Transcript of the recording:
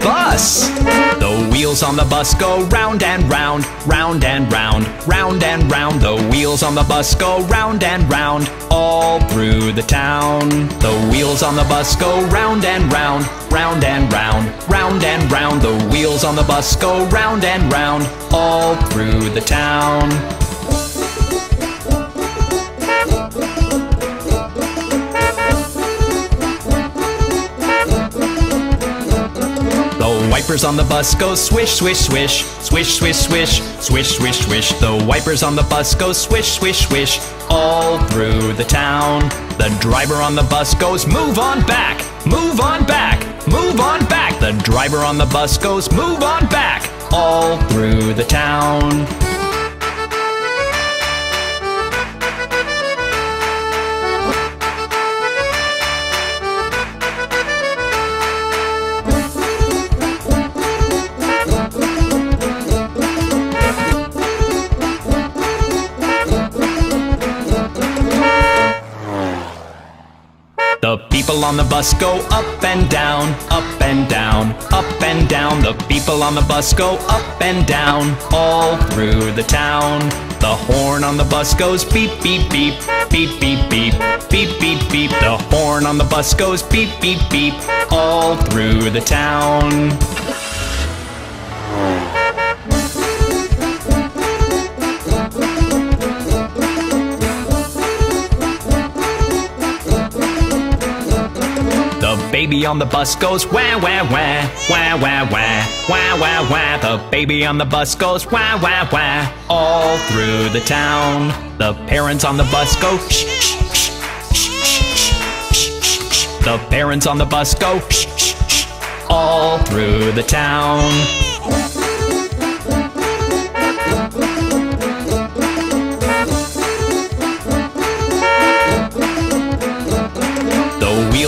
bus. The wheels on the bus go round and round, round and round, round and round. The wheels on the bus go round and round, all through the town. The wheels on the bus go round and round, round and round, round and round. The wheels on the bus go round and round, all through the town. Wipers on the bus go swish, swish, swish, swish, swish, swish, swish, swish, swish. The wipers on the bus go swish, swish, swish, all through the town. The driver on the bus goes move on back, move on back, move on back. The driver on the bus goes move on back, all through the town. People on the bus go up and down, up and down, up and down. The people on the bus go up and down, all through the town. The horn on the bus goes beep, beep, beep, beep, beep, beep, beep, beep, beep. The horn on the bus goes beep, beep, beep, all through the town. Baby on the bus goes wah wah wah, wah wah wah, wah wah wah. The baby on the bus goes wah wah wah, all through the town. The parents on the bus go shh shh shh shh shh. The parents on the bus go shh shh shh, all through the town.